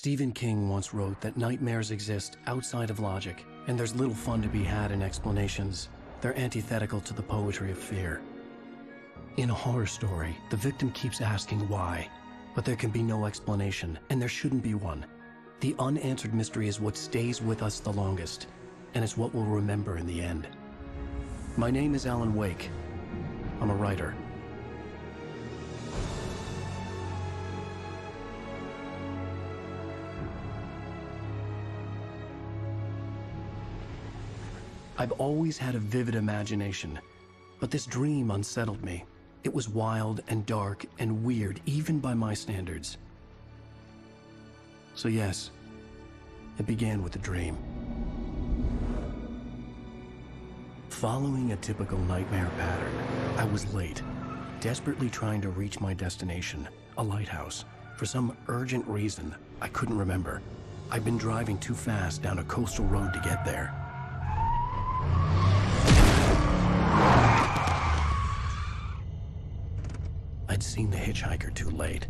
Stephen King once wrote that nightmares exist outside of logic, and there's little fun to be had in explanations. They're antithetical to the poetry of fear. In a horror story, the victim keeps asking why, but there can be no explanation, and there shouldn't be one. The unanswered mystery is what stays with us the longest, and it's what we'll remember in the end. My name is Alan Wake. I'm a writer. I've always had a vivid imagination, but this dream unsettled me. It was wild and dark and weird, even by my standards. So, yes, it began with a dream. Following a typical nightmare pattern, I was late, desperately trying to reach my destination, a lighthouse. For some urgent reason, I couldn't remember. I'd been driving too fast down a coastal road to get there. Seen the hitchhiker too late.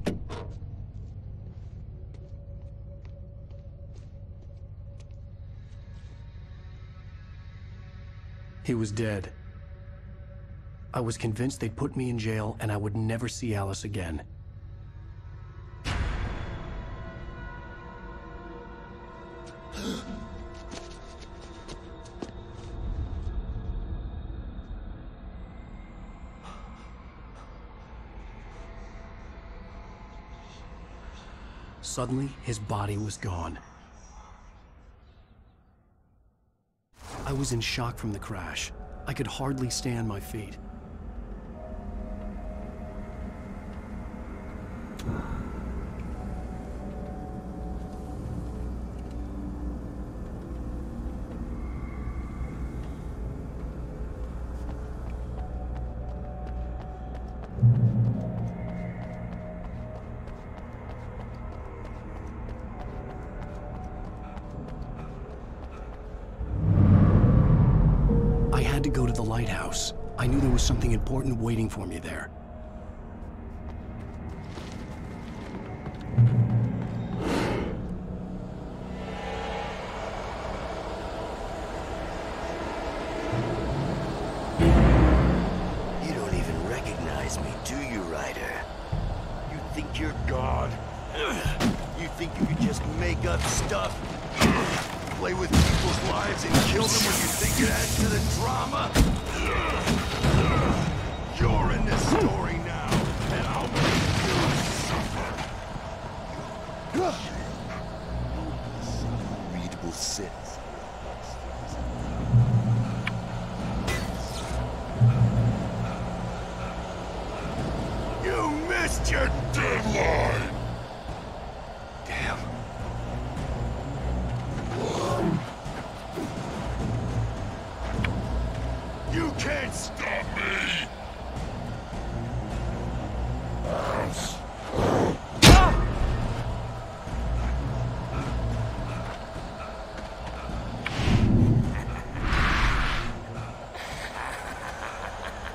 He was dead. I was convinced they'd put me in jail and I would never see Alice again. Suddenly, his body was gone. I was in shock from the crash. I could hardly stand my feet. The lighthouse. I knew there was something important waiting for me there. Your deadline! Damn. You can't stop me!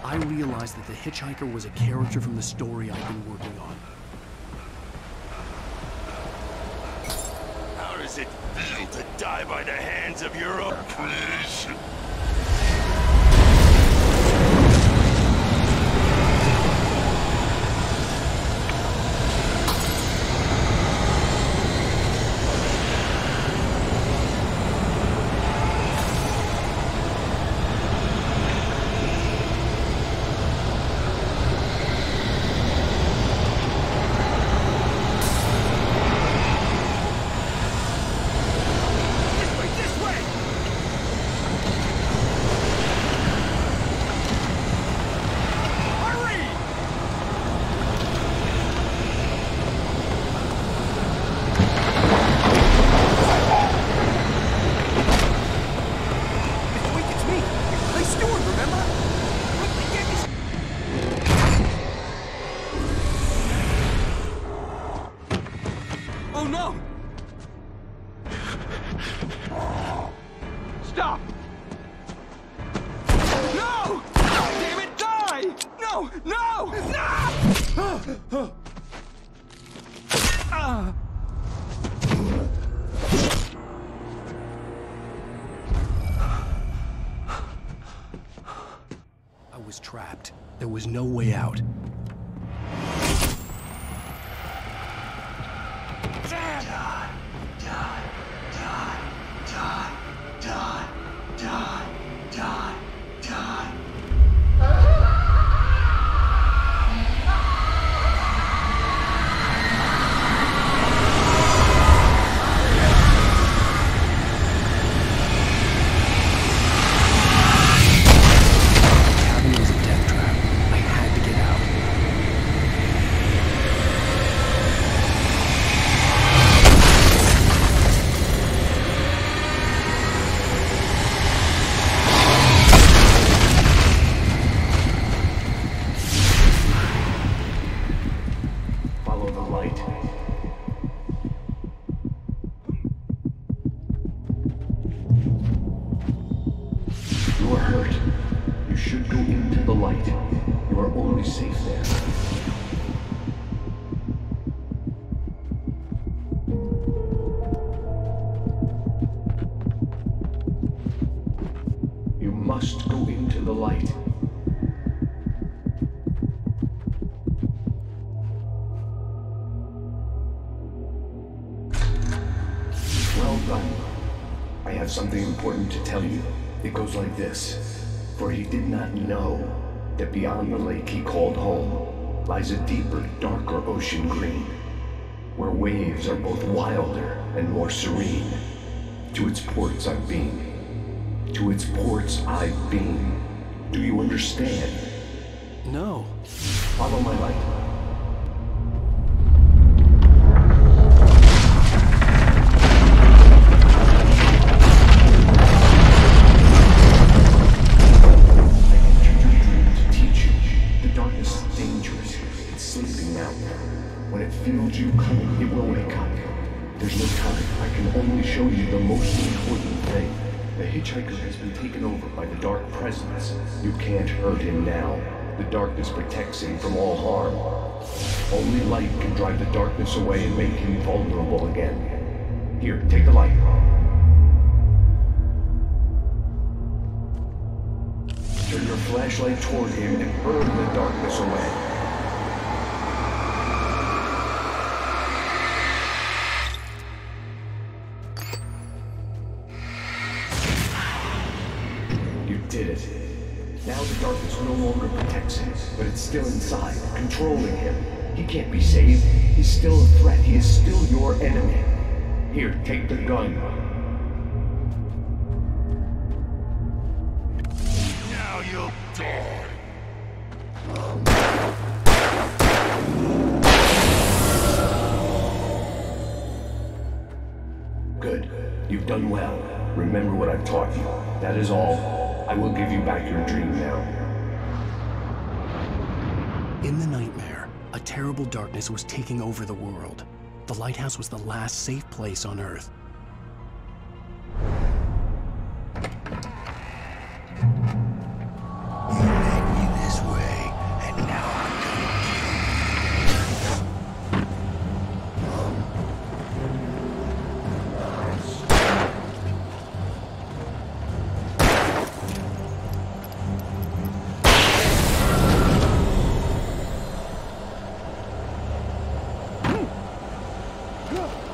I realized that the hitchhiker was a character from the story I'd been working I have something important to tell you. It goes like this. For he did not know that beyond the lake he called home lies a deeper, darker ocean green, where waves are both wilder and more serene. To its ports I've been. To its ports I've been. Do you understand? No. Follow my light. Hitchhiker has been taken over by the dark presence. You can't hurt him now. The darkness protects him from all harm. Only light can drive the darkness away and make him vulnerable again. Here, take the light. Turn your flashlight toward him and burn the darkness away. But it's still inside, controlling him. He can't be saved. He's still a threat. He is still your enemy. Here, take the gun. Now you'll die. Good. You've done well. Remember what I've taught you. That is all. I will give you back your dream now. In the nightmare, a terrible darkness was taking over the world. The lighthouse was the last safe place on Earth. This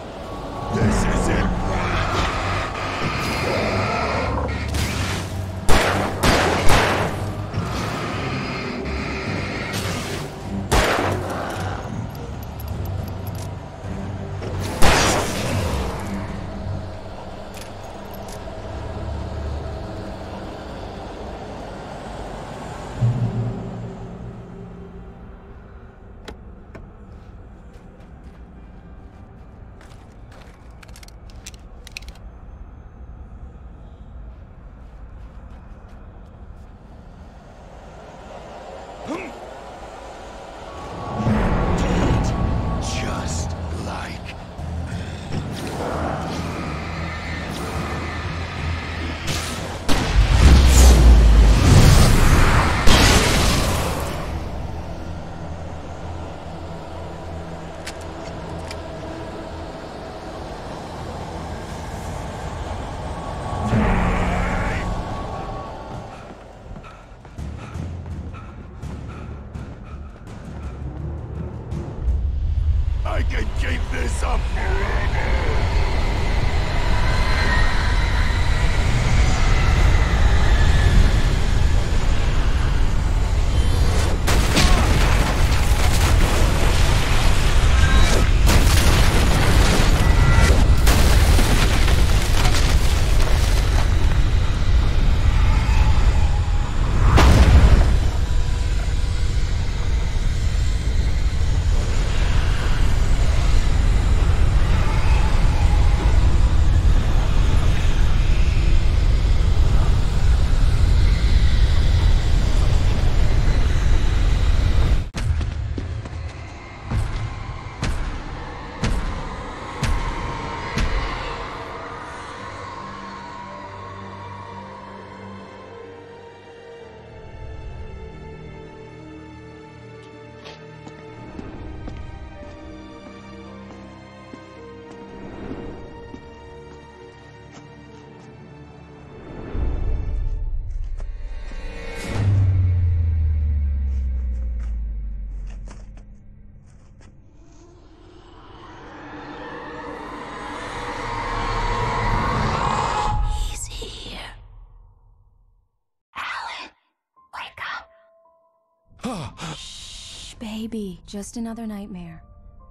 baby. Just another nightmare.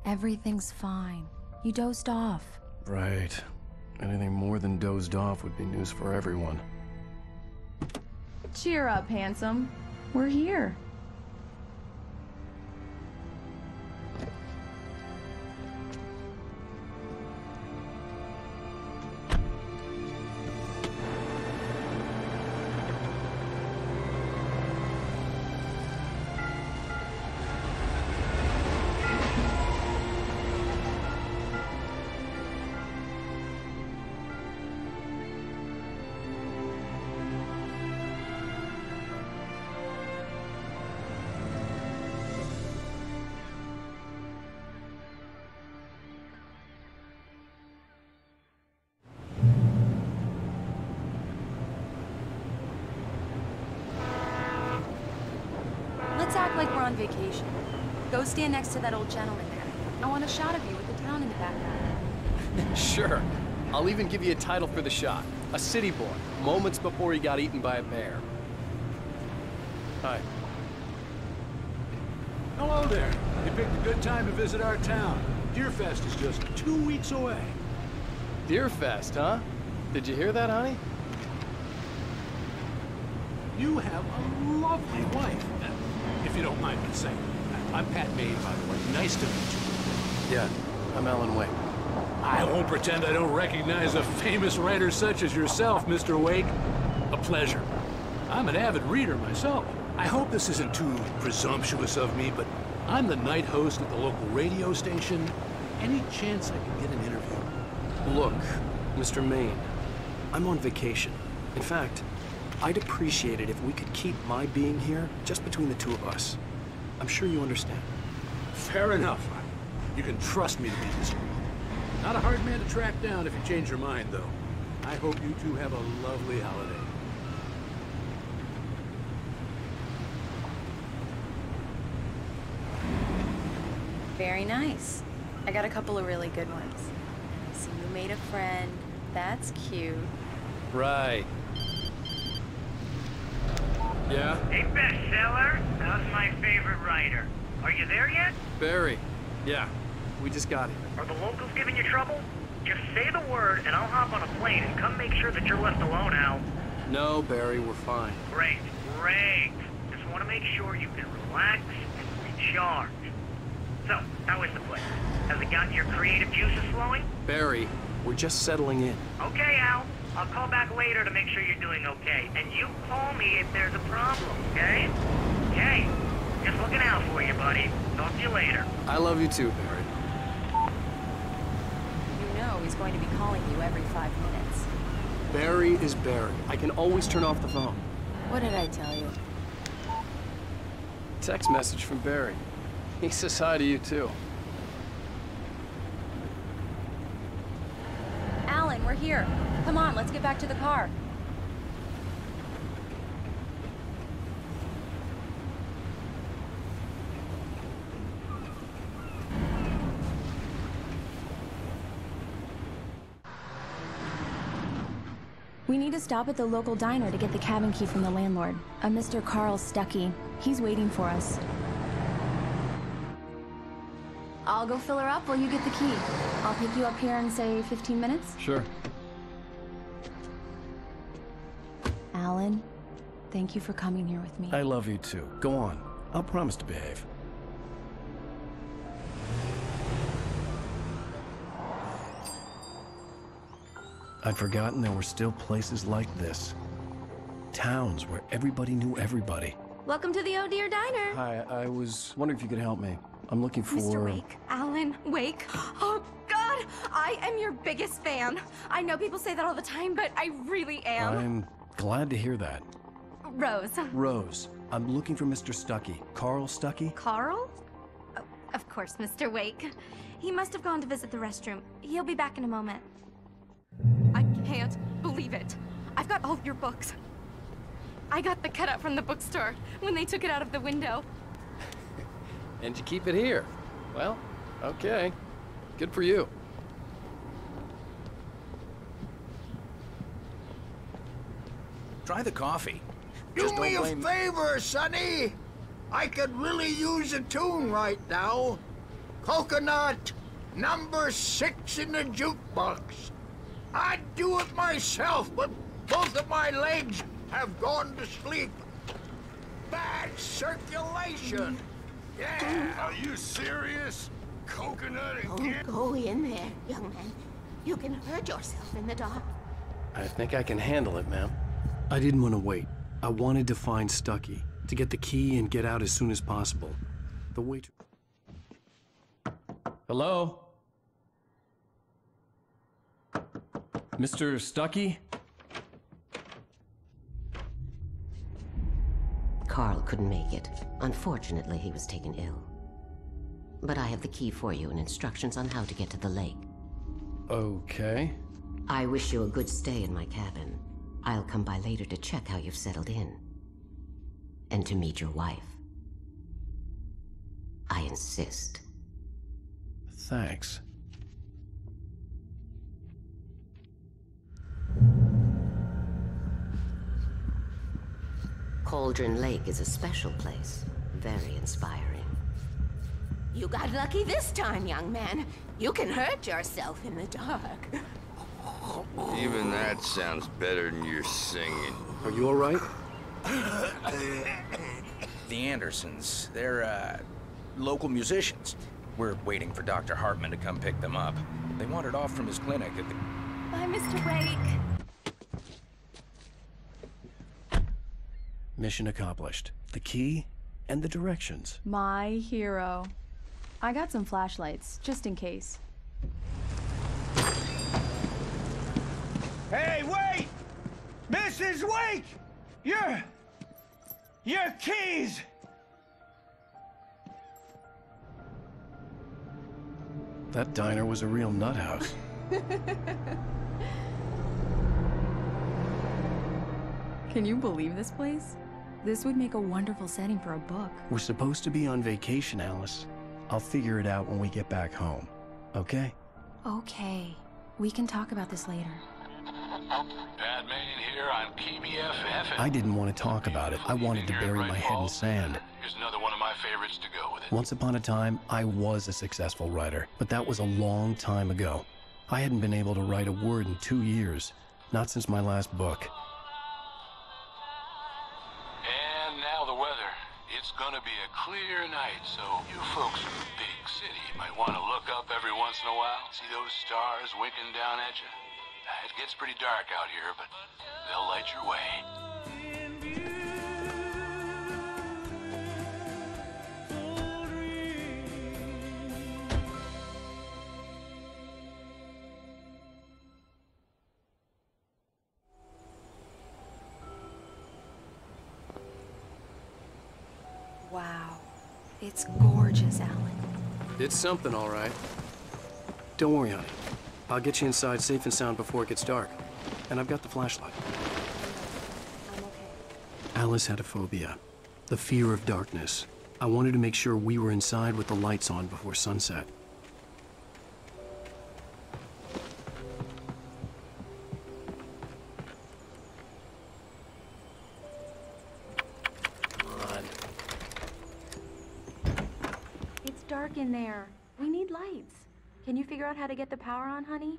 Everything's fine. You dozed off. Right. Anything more than dozed off would be news for everyone. Cheer up, handsome. We're here. On vacation. Go stand next to that old gentleman there. I want a shot of you with the town in the background. Sure. I'll even give you a title for the shot. A city boy, moments before he got eaten by a bear. Hi. Hello there. You picked a good time to visit our town. Deerfest is just two weeks away. Deerfest, huh? Did you hear that, honey? You have a lovely wife, if you don't mind me saying. I'm Pat Maine, by the way. Nice to meet you. Yeah, I'm Alan Wake. I won't pretend I don't recognize a famous writer such as yourself, Mr. Wake. A pleasure. I'm an avid reader myself. I hope this isn't too presumptuous of me, but I'm the night host at the local radio station. Any chance I can get an interview? Look, Mr. Maine, I'm on vacation. In fact, I'd appreciate it if we could keep my being here just between the two of us. I'm sure you understand. Fair enough. You can trust me to be discreet. Not a hard man to track down if you change your mind, though. I hope you two have a lovely holiday. Very nice. I got a couple of really good ones. So you made a friend. That's cute. Right. Yeah? Hey, bestseller, how's my favorite writer? Are you there yet? Barry. Yeah, we just got here. Are the locals giving you trouble? Just say the word, and I'll hop on a plane and come make sure that you're left alone, Al. No, Barry, we're fine. Great, great. Just want to make sure you can relax and recharge. So, how is the place? Has it gotten your creative juices flowing? Barry, we're just settling in. Okay, Al. I'll call back later to make sure you're doing okay. And you call me if there's a problem, okay? Okay. Just looking out for you, buddy. Talk to you later. I love you too, Barry. You know he's going to be calling you every five minutes. Barry is Barry. I can always turn off the phone. What did I tell you? Text message from Barry. He says hi to you too. here. Come on, let's get back to the car. We need to stop at the local diner to get the cabin key from the landlord, a Mr. Carl Stucky. He's waiting for us. I'll go fill her up while you get the key. I'll pick you up here in, say, 15 minutes? Sure. Alan, thank you for coming here with me. I love you too. Go on. I'll promise to behave. I'd forgotten there were still places like this. Towns where everybody knew everybody. Welcome to the Oh Deer Diner. Hi, I was wondering if you could help me. I'm looking for... Mr. Wake. Alan Wake. Oh, God! I am your biggest fan. I know people say that all the time, but I really am. I'm glad to hear that. Rose. Rose, I'm looking for Mr. Stucky. Carl Stucky? Carl? Oh, of course, Mr. Wake. He must have gone to visit the restroom. He'll be back in a moment. I can't believe it. I've got all your books. I got the cutout from the bookstore when they took it out of the window. And you keep it here. Well, okay. Good for you. Try the coffee. Do Just don't me a favor, Sonny. I could really use a tune right now. Coconut, number six in the jukebox. I'd do it myself, but both of my legs have gone to sleep. Bad circulation. Yeah. Are you serious? Coconut Don't again? go in there, young man. You can hurt yourself in the dark. I think I can handle it, ma'am. I didn't want to wait. I wanted to find Stucky, to get the key and get out as soon as possible. The waiter... Hello? Mr. Stucky? Carl couldn't make it. Unfortunately, he was taken ill. But I have the key for you and instructions on how to get to the lake. Okay. I wish you a good stay in my cabin. I'll come by later to check how you've settled in. And to meet your wife. I insist. Thanks. Cauldron Lake is a special place. Very inspiring. You got lucky this time, young man. You can hurt yourself in the dark. Even that sounds better than your singing. Are you all right? The Andersons, they're, uh, local musicians. We're waiting for Dr. Hartman to come pick them up. They wandered off from his clinic at the... Bye, Mr. Wake. Mission accomplished. The key and the directions. My hero. I got some flashlights, just in case. Hey, wait! Mrs. Wake! Your... Your keys! That diner was a real nut house. Can you believe this place? This would make a wonderful setting for a book. We're supposed to be on vacation, Alice. I'll figure it out when we get back home. Okay? Okay. We can talk about this later. I didn't want to talk about it. I wanted to bury my head in sand. Here's another one of my favorites to go with it. Once upon a time, I was a successful writer, but that was a long time ago. I hadn't been able to write a word in two years, not since my last book. And now the weather. It's gonna be a clear night, so you folks in the big city might want to look up every once in a while. See those stars winking down at you? It gets pretty dark out here, but they'll light your way. Wow. It's gorgeous, Alan. It's something, all right. Don't worry, honey. I'll get you inside safe and sound before it gets dark. And I've got the flashlight. Alice had a phobia, the fear of darkness. I wanted to make sure we were inside with the lights on before sunset. dark in there. We need lights. Can you figure out how to get the power on, honey?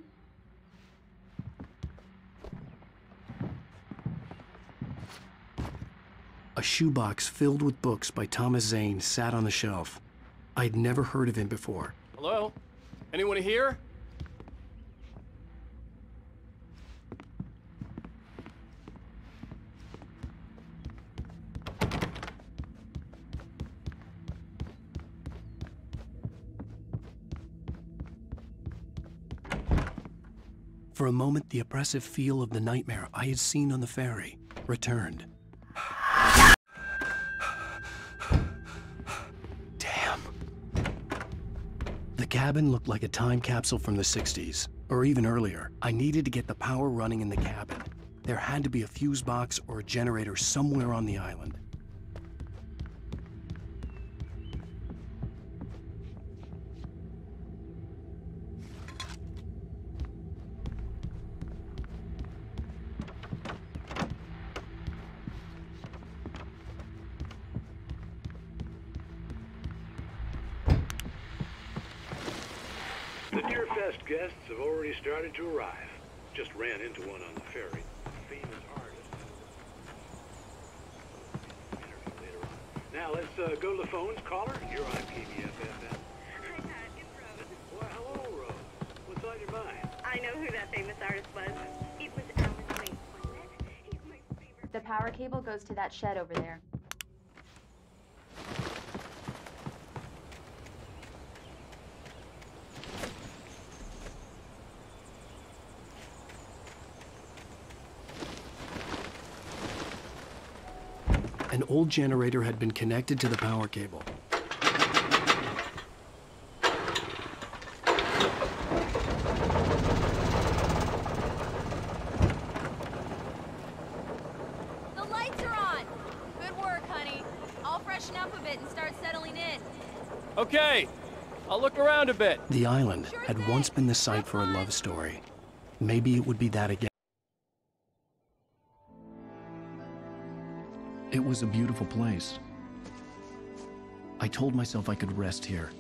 A shoebox filled with books by Thomas Zane sat on the shelf. I'd never heard of him before. Hello? Anyone here? A moment, the oppressive feel of the nightmare I had seen on the ferry returned. Damn. The cabin looked like a time capsule from the 60s, or even earlier. I needed to get the power running in the cabin. There had to be a fuse box or a generator somewhere on the island. The guests have already started to arrive. Just ran into one on the ferry. Famous artist. Interview later on. Now let's uh, go to the phones. Caller, you're on KBFFM. Well, hello, Rose. What's on your mind? I know who that famous artist was. It was Alan Wake, wasn't it? He's my favorite. The power cable goes to that shed over there. Old generator had been connected to the power cable. The lights are on! Good work, honey. I'll freshen up a bit and start settling in. Okay, I'll look around a bit. The island had once been the site for a love story. Maybe it would be that again. Was a beautiful place. I told myself I could rest here,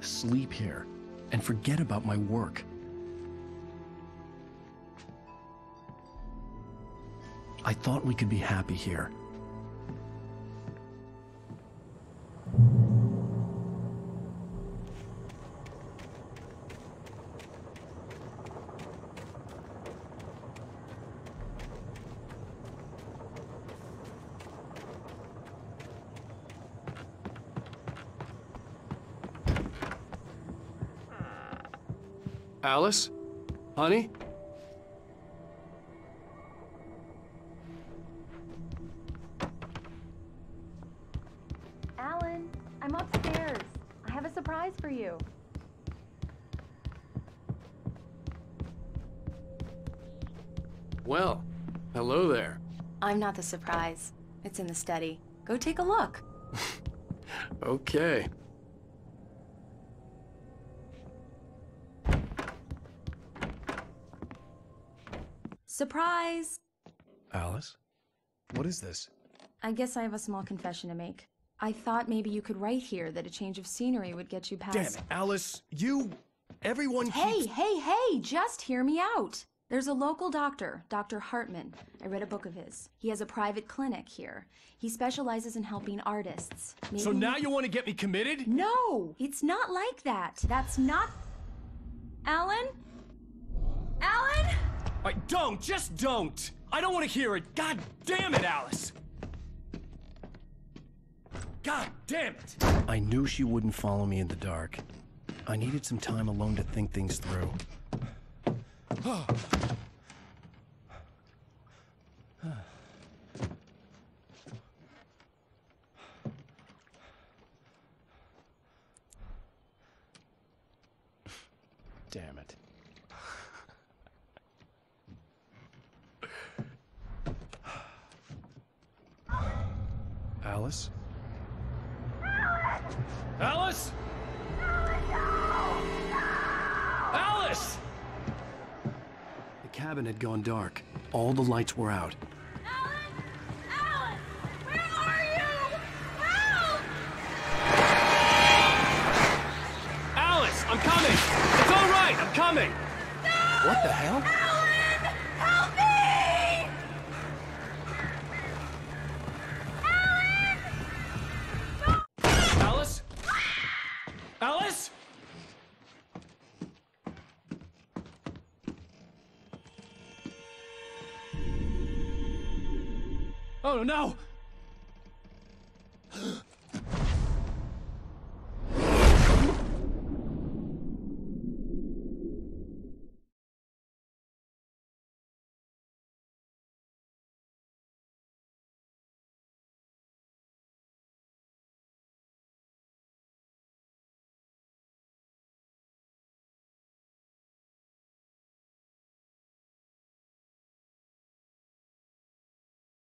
sleep here, and forget about my work. I thought we could be happy here. Honey? Alan, I'm upstairs. I have a surprise for you. Well, hello there. I'm not the surprise. It's in the study. Go take a look. Okay. Surprise! Alice? What is this? I guess I have a small confession to make. I thought maybe you could write here that a change of scenery would get you past. Damn it, Alice! You. Everyone Hey, keeps- hey, hey! Just hear me out! There's a local doctor, Dr. Hartman. I read a book of his. He has a private clinic here. He specializes in helping artists. So Maybe- now you want to get me committed? No! It's not like that. That's not. Alan? Alan? I don't, just don't. I don't want to hear it. God damn it, Alice. God damn it. I knew she wouldn't follow me in the dark. I needed some time alone to think things through. Damn it. Alice? Alice! Alice! The cabin had gone dark. All the lights were out. I'm coming! It's all right! I'm coming! No! What the hell? Oh no!